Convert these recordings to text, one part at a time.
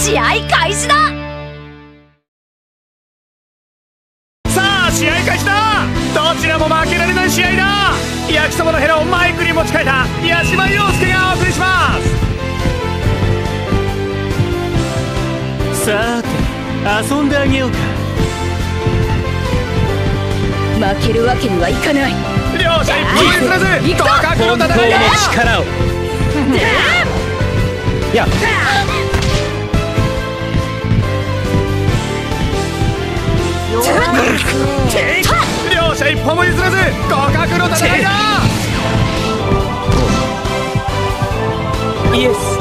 試合開始だ！さあ試合開始だ！どちらも負けられない試合だ！焼きそばのヘラをマイクに持ち替えた八島陽介がお送りします！さて遊んであげようか。負けるわけにはいかない。両者一歩も譲らず互角の戦いだ力を。や両者一歩も譲らず互角の戦いだイエス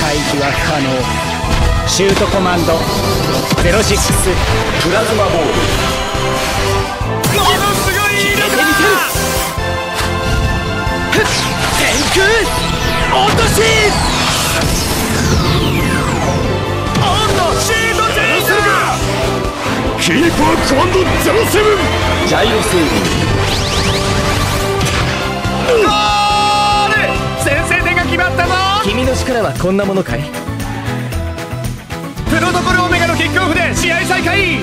回避は不可能シュートコマンド06プラズマボールものすごい威力だ天空落としキーパーコマンド07ジャイロセーゴール!先制点が決まったぞ!君の力はこんなものかい?プロトコルオメガのキックオフで試合再開!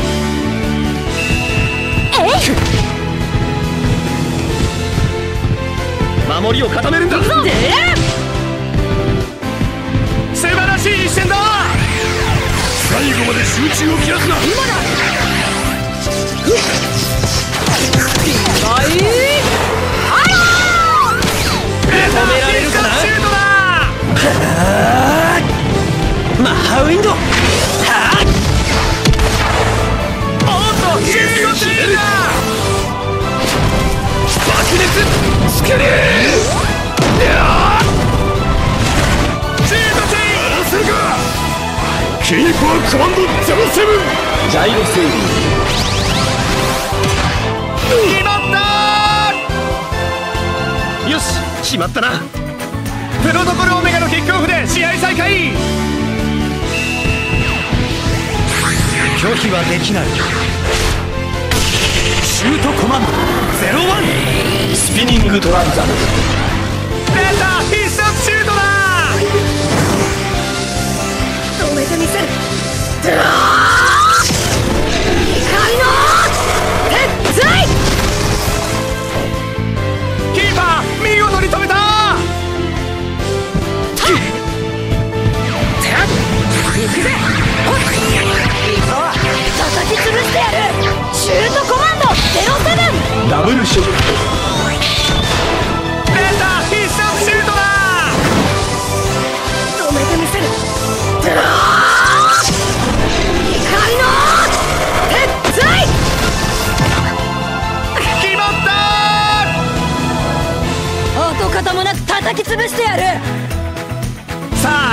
守りを固めるんだ!素晴らしい一戦だ!最後まで集中を切らすな!止決まったよし決まったな。プロトコルオメガのキックオフで試合再開。拒否はできない。シュートコマンド01スピニングトランザム出た必殺シュートだ止めてみせる。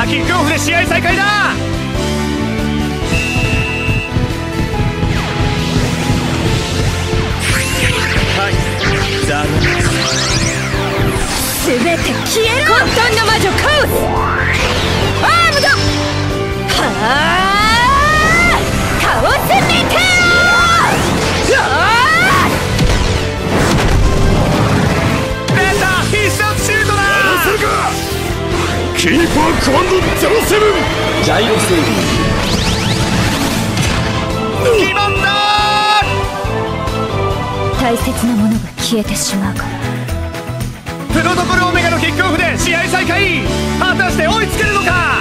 あキックオフで試合再開だ。はい。全て消えろ混沌の魔女カオスアームドはあカオスメテオあ出た必殺シュートだするかキーパーコマンド07ジャイロセー決まった大切なものが消えてしまう。からプロトコルオメガのキックオフで試合再開。果たして追いつけるのか？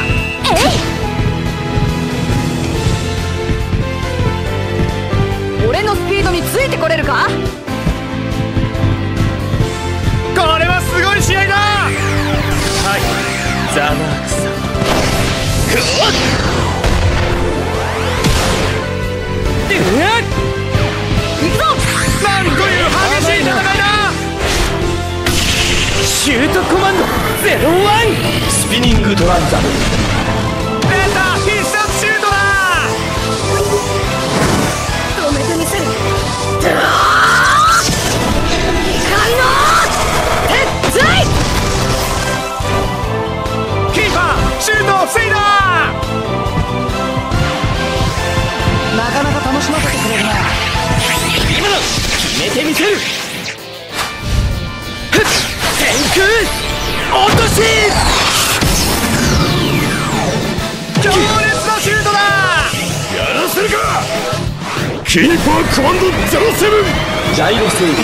俺のスピードについてこれるか？これはすごい試合だ！はいザナーク様行くぞ。なんという激しい戦いだ。シュートコマンド。01スピニングトランザ。ムキーパーコマンドゼロセブン。ジャイロセービン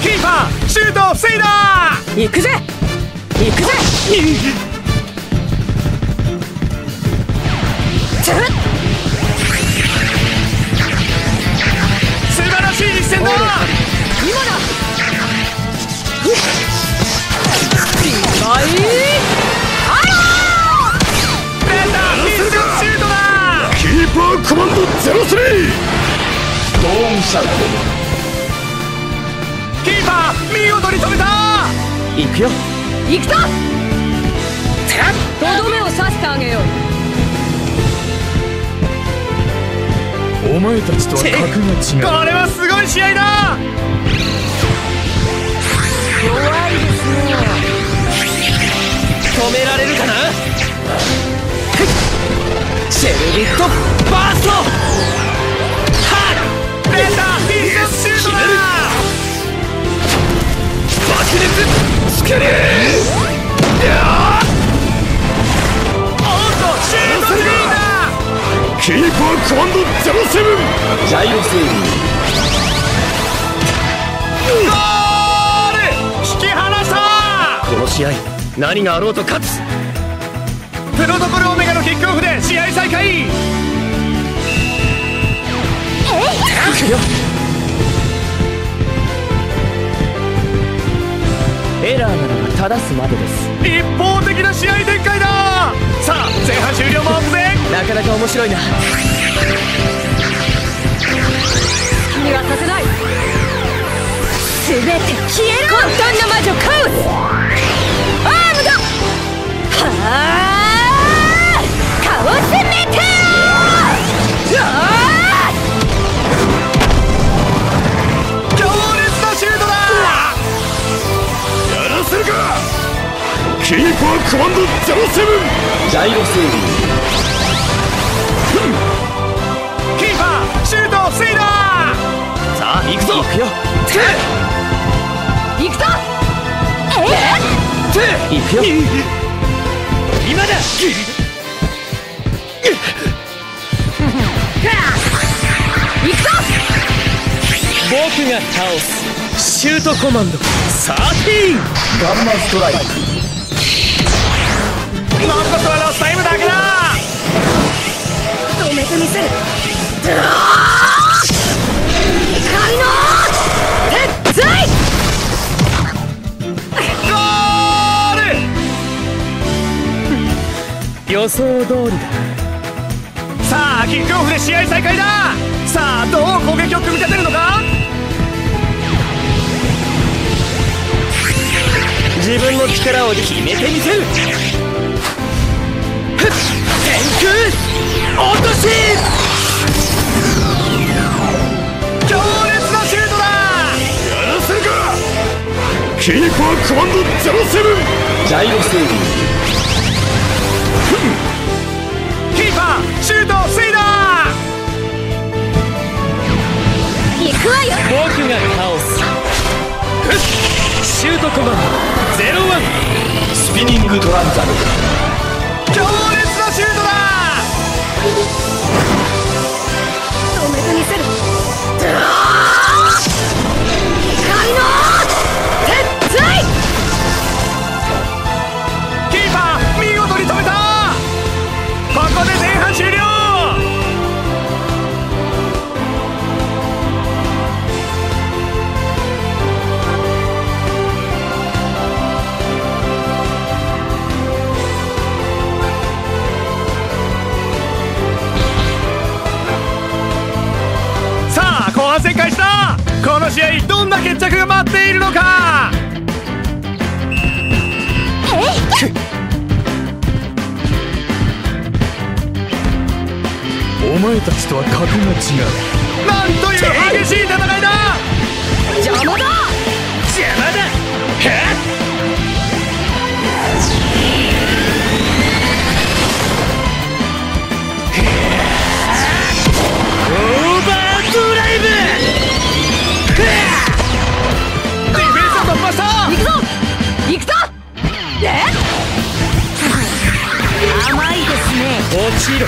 キーパーシュートを防いだ行くぜ。行くぜ。つっ。素晴らしい実践だ。今だ。はいゼロスリードーンシャウトキーパー見事に止めた行くよ。行くぞ。とどめを刺してあげよう。お前たちとは格が違う。これはすごい試合だ爆熱つけるおっとシートリーだキーパーコマンドゼロセブンジャイロセービンゴール引き離したこの試合何があろうと勝つプロトコルオメガのキックオフで試合再開行くエラーならば正すまでです。一方的な試合展開だ。さあ前半終了も目前なかなか面白いな。見はさせない。全て消えろ。混沌の魔女カウス。アームドはあ。カオスメテオロセブンジャイロセービキーパーシュートを防いだ。さあ行くぞ。行くよ。行くぞ。え？行くよ。今だ。行くぞ。僕が倒すシュートコマンド。サーティーン。ガンマストライク残すはロスタイムだけだ。止めてみせる。光の鉄槌ゴール!予想通りだ。さあキックオフで試合再開だ。さあどう攻撃を組み立てるのか?自分の力を決めてみせる落とし強烈なシュートだやらせるか。キーパーコマンドゼロセブン。ジャイロセービンキーパーシュートを防いだ行くわよ僕がシュートコマンドゼロワン。スピニングトランザル試合どんな決着が待っているのか？お前たちとは格が違う。なんという激しい戦いだ！邪魔だ！邪魔だえ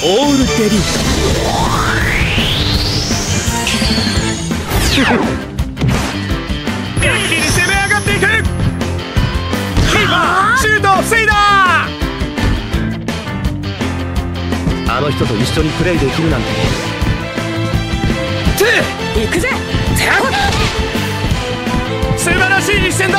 甘いですね落ちろはっレディ一気に攻め上がっていく！キーパーシュートを防いだ！あの人と一緒にプレイできるなんて。行くぜ！素晴らしい一戦だ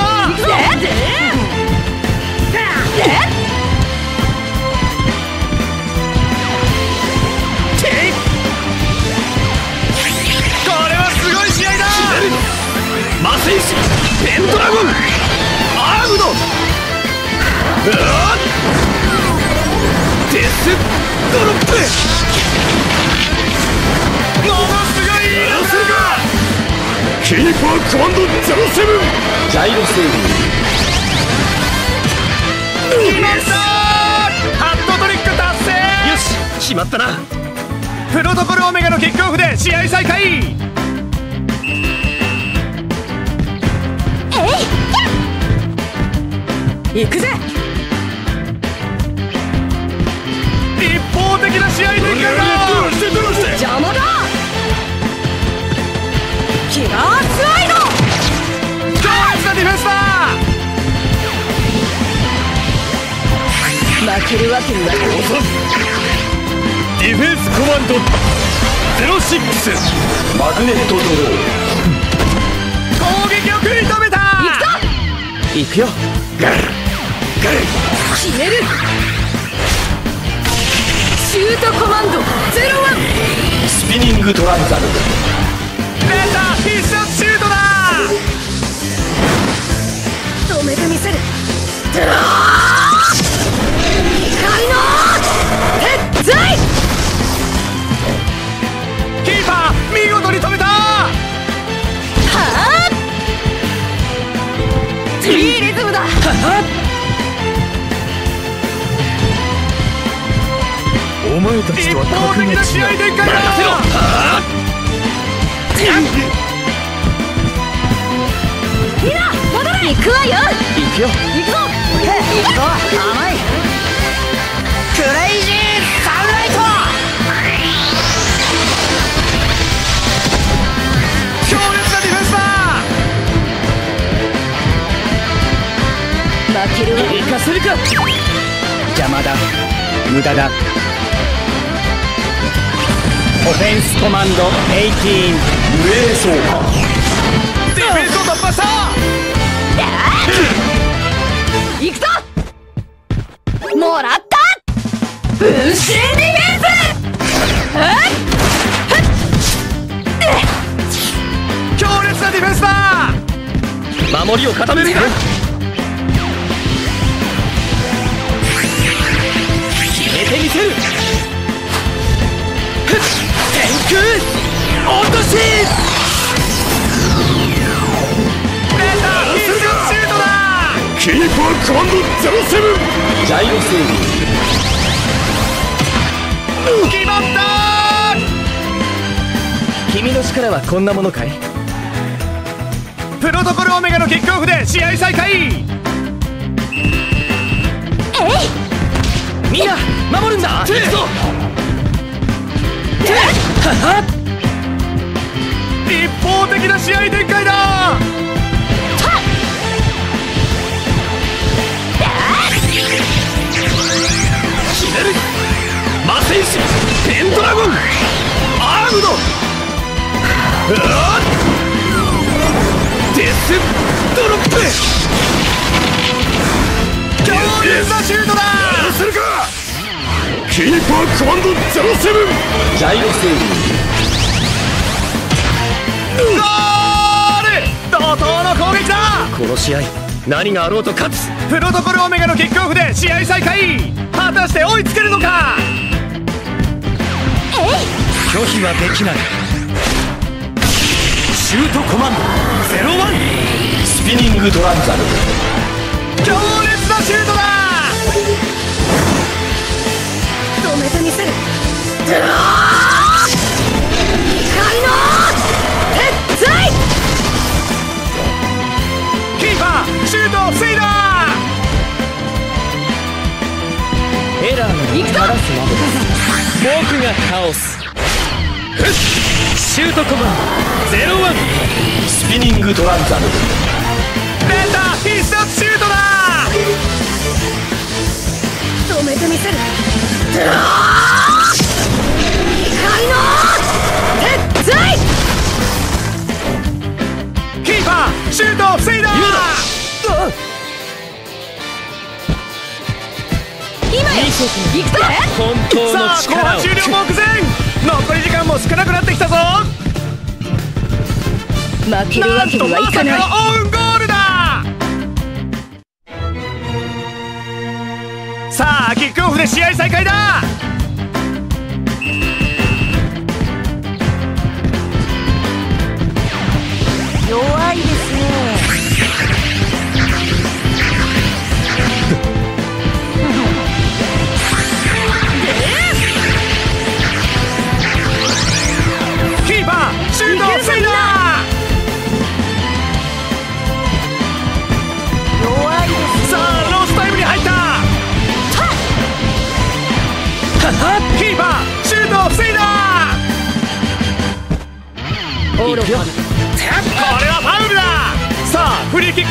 キーパーコマンド07ジャイロセービ決まったハットトリック達成よし決まったな。プロトコルオメガのキックオフで試合再開。行くぜ。一方的な試合展開だ。邪魔だ。キラース負けるわけにはい。かないディフェンスコマンド06マグネッ。トドロー攻撃を食い止めたー行くよ。ガルガル決める。シュートコマンド01スピニン。グトランザル出た必殺シュートだ。止めてみせる。光的な試合展開だみんな戻れ行くわよ行くよ行くぞ行くぞ甘いクレイジーサンライト強烈なディフェンスだ負けるわ行かせるか邪魔だ無駄だオフェンスコマンド18無影走破ディフェンスを突破した行くぞもらった分身ディフェンス強烈なディフェンスだ。守りを固めるか。キーパーコマンド07ジャイロセービ決まった君の力はこんなものかい？プロトコルオメガのキックオフで試合再開。みんな守るんだ！行くぞはは一方的な試合展開だマセイシペンドラゴンアームドデスドロップ。強烈なシュートだ！やらせるか。キーパーコマンド07ジャイロセービゴール！怒涛の攻撃だ！この試合何があろうと勝つ。プロトコルオメガのキックオフで試合再開。果たして追いつけるのか？拒否はできない。シュートコマンド01スピニングトランザル。強烈なシュートだ！が倒すシュートコマンゼロワン。スピニングトランザル。出た必殺シュートだ！止めてみせる行くぞ本当のさあ後力を半終了目前。残り時間も少なくなってきたぞ。負けるわけになんとまさかはい。かないのオウンゴールだ。さあキックオフで試合再開だ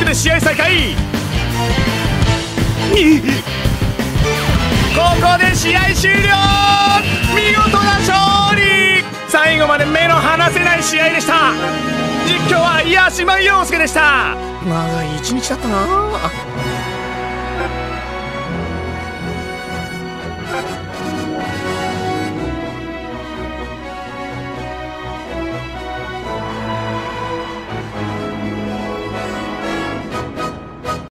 で試合再開。ここで試合終了。見事な勝利。最後まで目の離せない試合でした。実況は八島陽介でした。長い一日だったな。